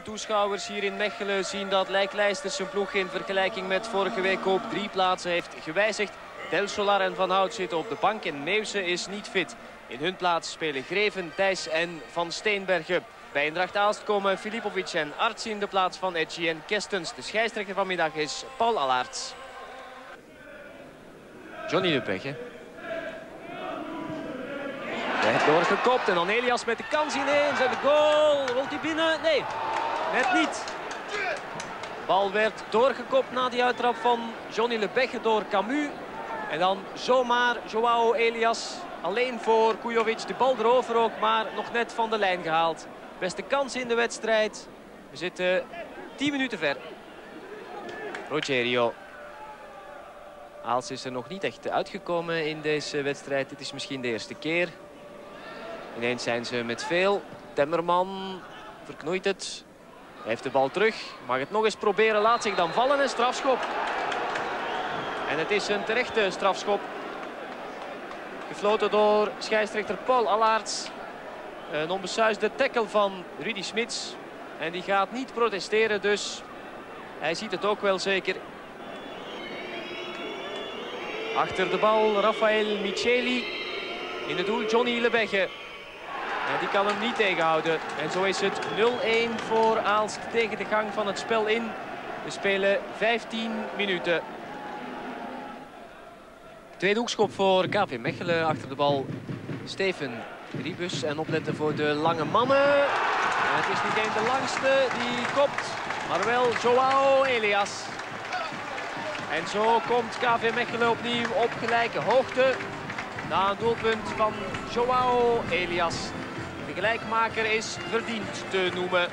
Toeschouwers hier in Mechelen zien dat Lijklijsters zijn ploeg in vergelijking met vorige week op drie plaatsen heeft gewijzigd. Del Solar en Van Hout zitten op de bank en Meeuwse is niet fit. In hun plaats spelen Greven, Thijs en Van Steenbergen. Bij Eendracht Aalst komen Filipovic en Arts in de plaats van Edgy en Kestens. De scheidsrechter vanmiddag is Paul Allaerts. Johnny de Pegge. Hij doorgekopt en dan Elias met de kans ineens. En de goal. Rolt hij binnen? Nee, net niet. Bal werd doorgekopt na die uittrap van Johnny Lebegge door Camus. En dan zomaar Joao Elias alleen voor Kujovic. De bal erover ook, maar nog net van de lijn gehaald. Beste kans in de wedstrijd. We zitten 10 minuten ver. Rogerio. Aals is er nog niet echt uitgekomen in deze wedstrijd. Dit is misschien de eerste keer. Ineens zijn ze met veel. Temmerman verknoeit het. Hij heeft de bal terug. Mag het nog eens proberen. Laat zich dan vallen. Een strafschop. En het is een terechte strafschop. Gefloten door scheidsrechter Paul Allaerts. Een onbesuisde tackle van Rudy Smits. En die gaat niet protesteren, dus hij ziet het ook wel zeker. Achter de bal Rafael Micheli. In het doel Johnny Lebegge. Die kan hem niet tegenhouden. En zo is het 0-1 voor Aalst tegen de gang van het spel in. We spelen 15 minuten. Tweede hoekschop voor KV Mechelen. Achter de bal Steven Ribus. En opletten voor de lange mannen. En het is niet één de langste die kopt. Maar wel Joao Elias. En zo komt KV Mechelen opnieuw op gelijke hoogte. Na een doelpunt van Joao Elias. De gelijkmaker is verdiend te noemen.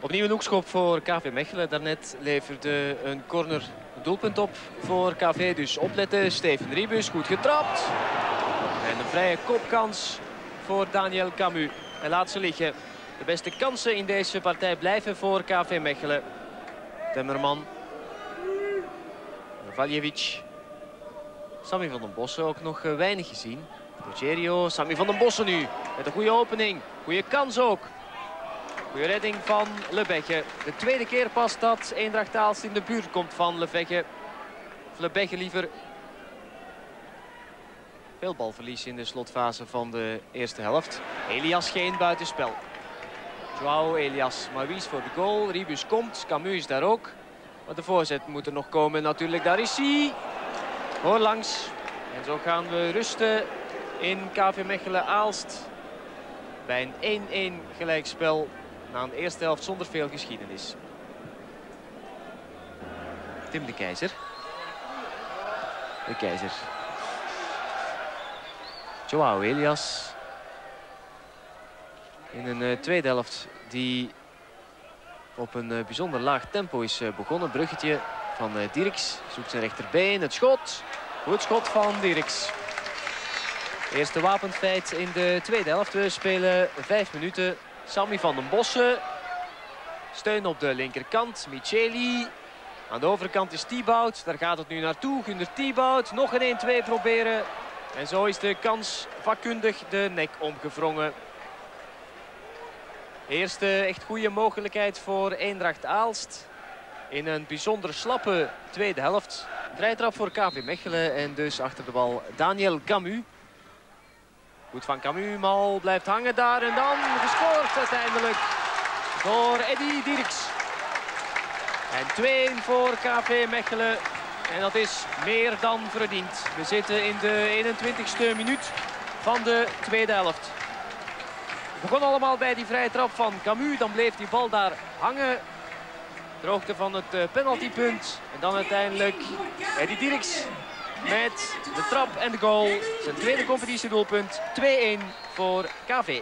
Opnieuw een hoekschop voor KV Mechelen. Daarnet leverde een corner doelpunt op voor KV. Dus opletten. Steven Ribus goed getrapt. En een vrije kopkans voor Daniel Camus. Hij laat ze liggen. De beste kansen in deze partij blijven voor KV Mechelen. Temmerman. Valjevic. Sammy van den Bossen ook nog weinig gezien. Rogerio, Sammy van den Bossen nu. Met een goede opening. Goede kans ook. Goede redding van Lebegge. De tweede keer pas dat Eendracht Aalst in de buurt komt van Lebegge. Of Lebegge liever. Veel balverlies in de slotfase van de eerste helft. Elias geen buitenspel. Joao Elias. Is voor de goal? Ribus komt. Camus is daar ook. Maar de voorzet moet er nog komen natuurlijk. Daar is hij. Voorlangs. En zo gaan we rusten in KV Mechelen-Aalst. Bij een 1-1 gelijkspel na een eerste helft zonder veel geschiedenis. Tim de Keizer. De Keizer. Joao Elias. In een uh, tweede helft die op een uh, bijzonder laag tempo is uh, begonnen. Bruggetje van Dirks. Zoekt zijn rechterbeen. Het schot. Goed schot van Dirks. Eerste wapenfeit in de tweede helft. We spelen vijf minuten. Sammy van den Bossen. Steun op de linkerkant. Micheli. Aan de overkant is Thibaut. Daar gaat het nu naartoe. Gunder Thibaut. Nog een 1-2 proberen. En zo is de kans vakkundig de nek omgevrongen. Eerste echt goede mogelijkheid voor Eendracht Aalst. In een bijzonder slappe tweede helft. Vrijtrap voor KV Mechelen en dus achter de bal Daniel Camus. Goed van Camus, Mal blijft hangen daar en dan gescoord uiteindelijk door Eddy Dirks. En 2-1 voor KV Mechelen. En dat is meer dan verdiend. We zitten in de 21ste minuut van de tweede helft. Het begon allemaal bij die vrije trap van Camus. Dan bleef die bal daar hangen. De hoogte van het penaltypunt. En dan uiteindelijk Eddy Dirks met de trap en de goal. Zijn tweede competitiedoelpunt. 2-1 voor KV.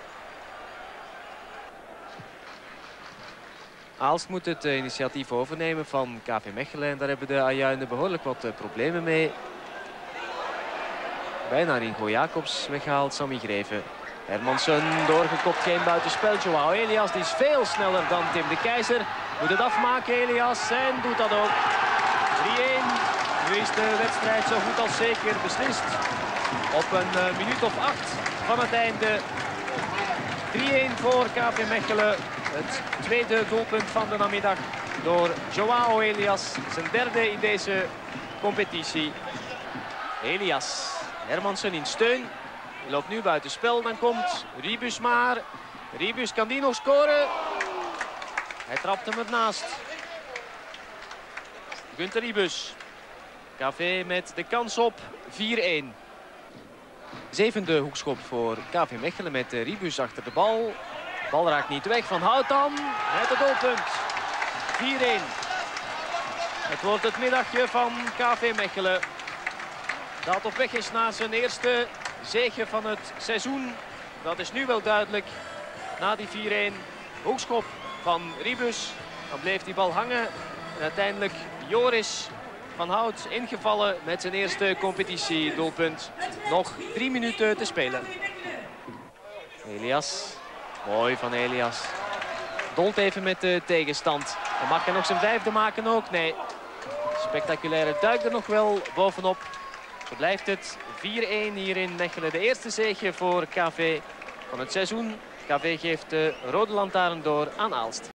Aalst moet het initiatief overnemen van KV Mechelen. En daar hebben de Ajuinen behoorlijk wat problemen mee. Bijna Ringo Jacobs weggehaald. Sammy Greven. Hermansen doorgekopt, geen buitenspel. Joao Elias die is veel sneller dan Tim de Keizer. Moet het afmaken Elias en doet dat ook. 3-1 nu is de wedstrijd zo goed als zeker beslist. Op een uh, minuut of acht van het einde 3-1 voor KV Mechelen. Het tweede doelpunt van de namiddag door Joao Elias. Zijn derde in deze competitie. Elias. Hermansen in steun. Hij loopt nu buiten spel. Dan komt Ribus maar. Ribus kan die nog scoren. Hij trapt hem ernaast. Gunther Ribus. KV met de kans op 4-1. Zevende hoekschop voor KV Mechelen met Ribus achter de bal. De bal raakt niet weg van Houtam. Met het doelpunt. 4-1. Het wordt het middagje van KV Mechelen. Dat op weg is naar zijn eerste zege van het seizoen. Dat is nu wel duidelijk. Na die 4-1 hoekschop van Ribus. Dan bleef die bal hangen. En uiteindelijk Joris van Hout ingevallen met zijn eerste competitiedoelpunt. Nog drie minuten te spelen. Elias. Mooi van Elias. Dolt even met de tegenstand. Dan mag hij nog zijn vijfde maken ook? Nee. Spectaculaire duik er nog wel bovenop. Zo blijft het 4-1 hier in Mechelen. De eerste zege voor KV van het seizoen. KV geeft de rode lantaarn door aan Aalst.